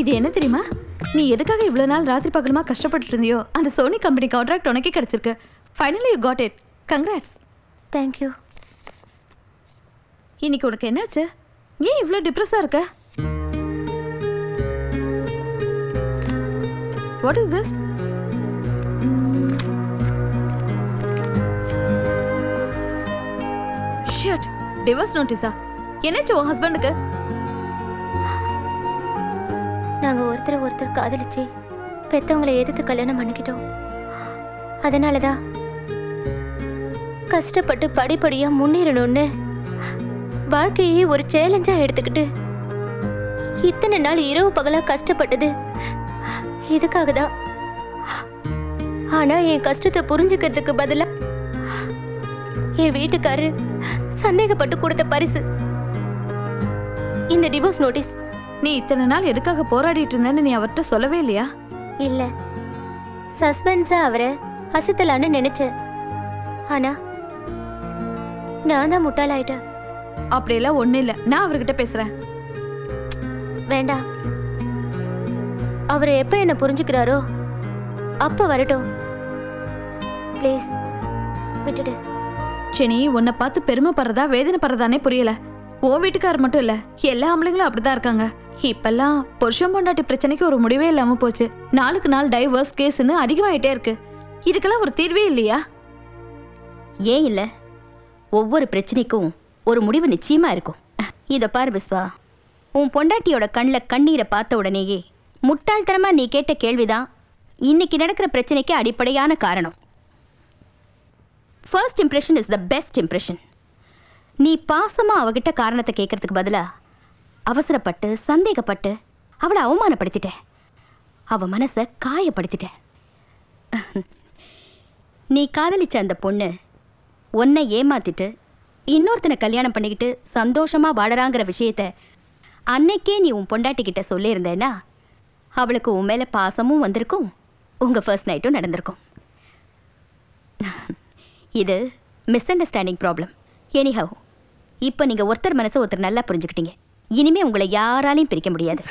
இது என்ன தெரியுமா? நீ எதுக்காக இவ்வளோ நாள் ராத்திரி பகலுமா கஷ்டப்பட்டு இருந்தியோ? அந்த சோனி கம்பெனி கான்ட்ராக்ட் உனக்கே கிடைச்சிருக்கு. Finally you got it congrats thank you இன்னைக்கு உனக்கு என்னாச்சு? ஏன் இவ்வளோ டிப்ரெஸ்ஸாக இருக்க? What is this shit divorce நோட்டீஸா என்னாச்சு உன் ஹஸ்பண்டுக்கு நாங்க ஒருத்தர் ஒருத்தர் காதலிச்சு பெத்தவங்களை எதிர்த்து கல்யாணம் பண்ணிக்கிட்டோம். அதனாலதான் கஷ்டப்பட்டு படிப்படியா முன்னேறணும்னு வாழ்க்கையே ஒரு சேலஞ்சா எடுத்துக்கிட்டு இத்தனை நாள் இரவு பகலா கஷ்டப்பட்டது. இதுக்காக தான் ஆனா என் கஷ்டத்தை புரிஞ்சுக்கிறதுக்கு பதிலா என் வீட்டுக்காரரு சந்தேகப்பட்டு கொடுத்த பரிசு. இந்த டிவோர்ஸ் நோட்டீஸ் நீ இத்தனை நாள் எதுக்காக போராடிட்டு இருந்தேன்னு நீ அவர்கிட்ட சொல்லவே இல்லையா? இல்ல. சஸ்பென்ஸா அவரை அசத்தலான்னு நினைச்சேன். ஆனா நான் தான் முட்டாளாயிட்டேன் அப்படியெல்லாம் ஒன்றும் இல்லை. நான் அவர்கிட்ட பேசுகிறேன் வேண்டாம் அவர் எப்ப என்ன புரிஞ்சுக்கிறாரோ அப்ப வரட்டும். ப்ளீஸ் விட்டுடு. செனி உன்னை பார்த்து பெருமைப்படுறதா வேதனைப்படுறதானே புரியல. ஓ வீட்டுக்காரர் மட்டும் இல்ல எல்லா ஆம்பளைங்களும் அப்படிதான் இருக்காங்க. இப்பெல்லாம் புருஷன் பொண்டாட்டி பிரச்சனைக்கு ஒரு முடிவே இல்லாம போச்சு. நாளுக்கு நாள் டைவர்ஸ் கேஸ்னு அதிகமாயிட்டே இருக்கு. இதுக்கெல்லாம் ஒரு தீர்வே இல்லையா? ஏன் இல்ல? ஒவ்வொரு பிரச்சனைக்கும் ஒரு முடிவு நிச்சயமா இருக்கும். இத பாரு பிஸ்வா. உன் பொண்டாட்டியோட கண்ணில் கண்ணீரை பார்த்த உடனேயே முட்டாள்தனமா நீ கேட்ட கேள்விதான் இன்னைக்கு நடக்கிற பிரச்சனைக்கு அடிப்படையான காரணம். First impression is the best impression நீ பாசமா அவகிட்ட காரணத்தை கேட்கறதுக்கு பதிலாக அவசரப்பட்டு சந்தேகப்பட்டு அவளை அவமானப்படுத்திட்டேன். அவ மனசை காயப்படுத்திட்டேன். நீ காதலிச்ச அந்த பொண்ணு உன்னை ஏமாத்திட்டு இன்னொருத்தனை கல்யாணம் பண்ணிக்கிட்டு சந்தோஷமா வாழறாங்கிற விஷயத்த அன்னைக்கே நீ உன் பொண்டாட்டிக்கிட்ட சொல்லியிருந்தேன்னா அவளுக்கு உன் மேலே பாசமும் வந்திருக்கும் உங்கள் ஃபர்ஸ்ட் நைட்டும் நடந்திருக்கும். இது மிஸ் அண்டர்ஸ்டாண்டிங் ப்ராப்ளம் எனிஹவ் இப்போ நீங்கள் ஒருத்தர் மனசை ஒருத்தர் நல்லா புரிஞ்சுக்கிட்டீங்க. இனிமே உங்களை யாராலையும் பிரிக்க முடியாது.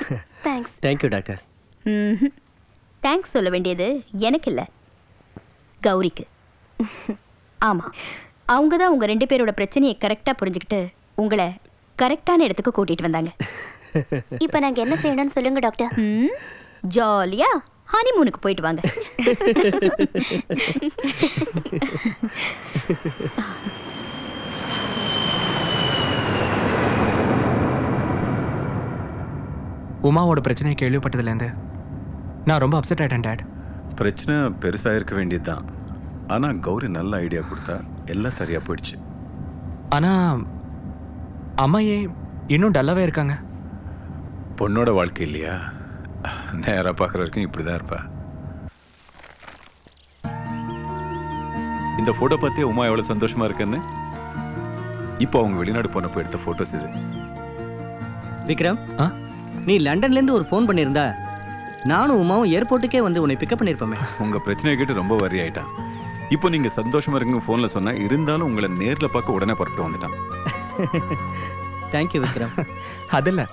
தேங்க்ஸ் தேங்க்யூ டாக்டர் தேங்க்ஸ் சொல்ல வேண்டியது எனக்கு இல்லை. கௌரிக்கு. ஆமாம் அவங்க தான் உங்கள் ரெண்டு பேரோட பிரச்சனையை கரெக்டாக புரிஞ்சுக்கிட்டு உங்களை கரெக்டான இடத்துக்கு கூட்டிகிட்டு வந்தாங்க. இப்போ நாங்க என்ன செய்யணும்னு சொல்லுங்க டாக்டர் ம். ஜாலியாக ஹனிமூனுக்கு போயிட்டு வாங்க. உமாவோட பிரச்சனையை கேள்விப்பட்டதுலேருந்து நான் ரொம்ப அப்செட் ஆயிட்டேன் டேட் பிரச்சனை பெருசாக இருக்க வேண்டியதுதான். ஆனால் கௌரி நல்ல ஐடியா கொடுத்தா எல்லாம் சரியாக போயிடுச்சு. ஆனால் அம்மா ஏன் இன்னும் டல்லாவே இருக்காங்க. பொண்ணோட வாழ்க்கை இல்லையா? நேராக பார்க்குற வரைக்கும் இப்படி தான் இருப்பா. இந்த ஃபோட்டோ பார்த்தே உமா எவ்வளோ சந்தோஷமா இருக்குன்னு? இப்போ அவங்க வெளிநாடு போனப்போ எடுத்த ஃபோட்டோஸ் இது. விக்ரம் ஆ? நீ லண்டன்ல இருந்து ஒரு ஃபோன் பண்ணியிருந்தா நானும் உமாவும் ஏர்போர்ட்டுக்கே வந்து உன்னை பிக்கப் பண்ணியிருப்போமே. உங்கள் பிரச்சனையை கேட்டு ரொம்ப வரி ஆயிட்டான். இப்போ நீங்கள் சந்தோஷமா இருக்குங்க ஃபோனில் சொன்னால் இருந்தாலும் உங்களை நேரில் பார்க்க உடனே புறப்பட்டு வந்துட்டான். தேங்க்யூ விக்ரம். அதில்ல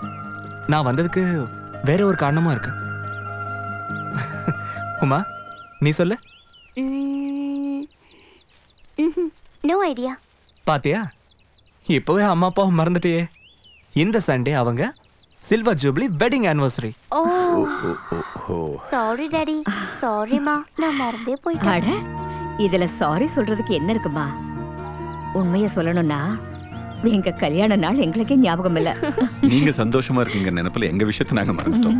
நான் வந்ததுக்கு வேற ஒரு காரணமா இருக்கு. உமா நீ சொல்லு. நோ ஐடியா பாத்தியா? இப்போவே அம்மா அப்பாவை மறந்துட்டியே. இந்த சண்டே அவங்க silver jubilee wedding anniversary oh sorry daddy சாரிம்மா நான் மறந்தே போயிட்டேன். இதுல சாரி சொல்றதுக்கு என்ன இருக்குமா? உண்மைய சொல்லணும்னா எங்க கல்யாண நாள் எங்களுக்கே ஞாபகம் இல்ல. நீங்கள் சந்தோஷமா இருக்கீங்க நினைப்பில் எங்கள் விஷயத்தை நாங்கள் மறந்துட்டோம்.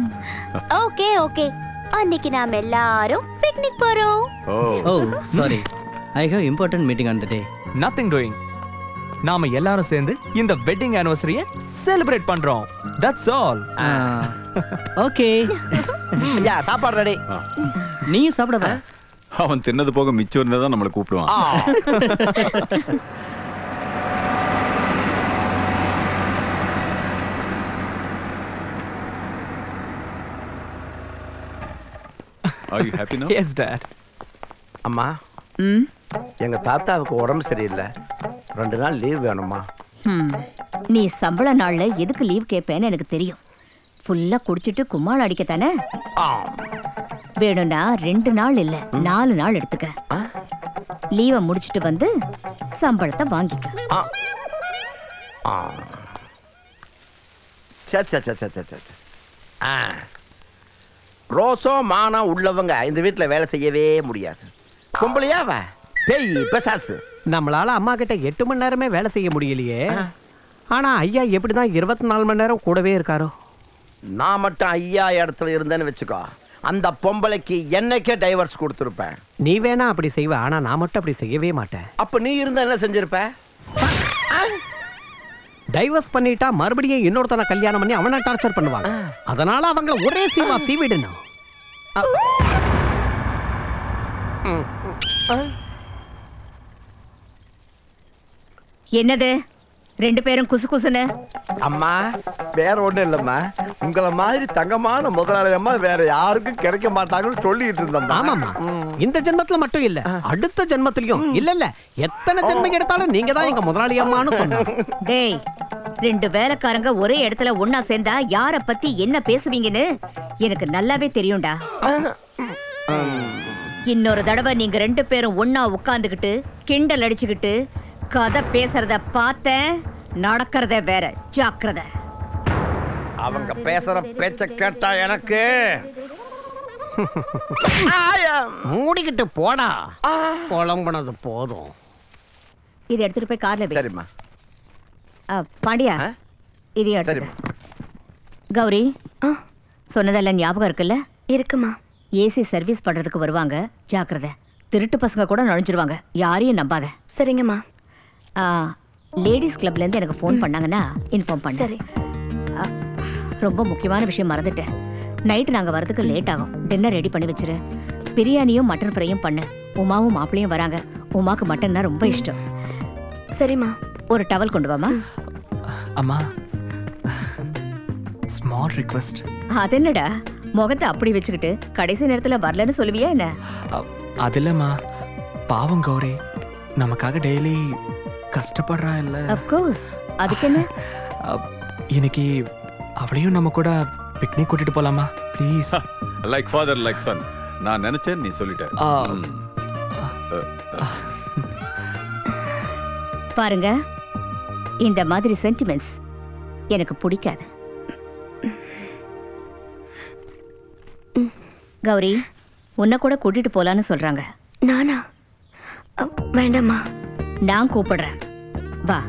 Okay okay. அன்னைக்கு நாம எல்லாரும் பிக்னிக் போறோம். Oh. O sorry I have important meeting on the day nothing doing நாம எல்லாரும் சேர்ந்து இந்த வெட்டிங் ஆனிவர்சரியை செலிப்ரேட் பண்றோம். That's all okay. ஐயா சாப்பாடு ரெடி நீயும் சாப்பிடவா அவன் தின்னது போக மிச்சம் இருந்தால் தான் நம்மளை கூப்பிடுவான். Are you happy now? Yes dad அம்மா எங்க தாத்தாவுக்கு உடம்பு சரியில்லை. ரெண்டு நாள் லீவ் வேணுமா. நீ சம்பள நாள்ல எதுக்கு லீவ் கேட்பேன்னு எனக்கு தெரியும். ஃபுல்லா குடிச்சிட்டு கும்மாள் அடிக்கத்தானே? ஆ வேணும்னா ரெண்டு நாள் இல்ல நாலு நாள் எடுத்துக்க? லீவை முடிச்சிட்டு வந்து சம்பளத்தை வாங்கிக்க. ரோசோ மானம் உள்ளவங்க இந்த வீட்டில் வேலை செய்யவே முடியாது. பொம்பளையாவ பேய் பெசாசு. நம்மளால அம்மா கிட்ட எட்டு மணி நேரமே வேலை செய்ய முடியலையே. ஆனா ஐயா எப்படிதான் இருபத்தி நாலு மணி நேரம் கூடவே இருக்காரோ? நான் மட்டும் ஐயா இடத்துல இருந்தேன்னு வச்சுக்கோ. அந்த பொம்பளைக்கு என்னைக்கே டைவர்ஸ் கொடுத்துருப்பேன். நீ வேணா அப்படி செய்வ ஆனா நான் மட்டும் அப்படி செய்யவே மாட்டேன். அப்ப நீ இருந்தா என்ன செஞ்சிருப்ப? டைவர்ஸ் பண்ணிட்டா மறுபடியும் இன்னொருத்தனை கல்யாணம் பண்ணி அவனை டார்ச்சர் பண்ணுவாங்க. அதனால அவங்கள ஒரே சீவா சீவிடணும். என்னது? ரெண்டு பேரும் குசு குசுன்னு? அம்மா வேற ஒண்ணும் இல்லம்மா. உங்களை மாதிரி தங்கமான முதலாளி அம்மா வேற யாருக்கும் கிடைக்க மாட்டாங்கன்னு சொல்லிட்டு இருந்தோம் ஆமாமா இந்த ஜென்மத்துல மட்டும் இல்ல. அடுத்த ஜென்மத்திலயும். இல்ல இல்ல எத்தனை ஜென்மம் எடுத்தாலும் நீங்க தான் எங்க முதலாளி அம்மான்னு சொன்னாங்க. டேய் ரெண்டு வேலைக்காரங்க ஒரே இடத்துல ஒண்ணா சேர்ந்தா யார பத்தி என்ன பேசுவீங்கன்னு எனக்கு நல்லாவே தெரியும்டா. இன்னொரு தடவை நீங்க ரெண்டு பேரும் ஒண்ணா உட்கார்ந்துகிட்டு கிண்டல் அடிச்சுக்கிட்டு கதை பேசுறத பார்த்தேன் நடக்கிறத வேற. ஜாக்கிரதை. அவங்க பேசுற பேச்ச கேட்டா எனக்கு. மூடிக்கிட்டு போடா. புலம்புனது போதும். இதை எடுத்துட்டு போய் கார்ல வை. சரிம்மா. ஆ, பாண்டியா சரிம்மா எடுத்துக்க. கௌரி சொன்னதெல்லாம் ஞாபகம் இருக்குல்ல? இருக்குமா. ஏசி சர்வீஸ் பண்றதுக்கு வருவாங்க. ஜாக்கிரதை. திருட்டு பசங்க கூட நுழைஞ்சிருவாங்க. யாரையும் நம்பாத. சரிங்கம்மா. லேடிஸ் கிளப்ல இருந்து எனக்கு ஃபோன் பண்ணாங்கன்னா இன்ஃபார்ம் பண்ண. சரி. ரொம்ப முக்கியமான விஷயம் மறந்துட்டேன். நைட்டு நாங்க வரதுக்கு லேட் ஆகும். டின்னர் ரெடி பண்ணி வச்சிரு. பிரியாணியும் மட்டன் ஃப்ரையும் பண்ணு. உமாவும் மாப்பிளையும் வராங்க. உமாக்கு மட்டன்னா ரொம்ப இஷ்டம். சரிம்மா. ஒரு டவல் கொண்டு வாமா அம்மா ஸ்மால் ரிக்வெஸ்ட் அது என்னடா? முகத்தை அப்படி வச்சுக்கிட்டு கடைசி நேரத்துல வரலன்னு சொல்லுவியா என்ன? அது இல்லம்மா. பாவம் கௌரி. நமக்காக டெய்லி கஷ்டப்படுறா இல்ல அப்கோர்ஸ் அதுக்கு என்ன அப், இன்னைக்கு அவளையும் நம்ம கூட பிக்னிக் கூட்டிட்டு போலாமா? Please like father like son நான் நினைச்சேன் நீ சொல்லிட்ட. பாருங்க இந்த மாதிரி சென்டிமெண்ட்ஸ் எனக்கு பிடிக்காது. கௌரி உன்னை கூட கூட்டிட்டு போலான்னு சொல்றாங்க. நானா? அ, வேண்டாம்மா. நான் கூப்பிடுறேன். வா.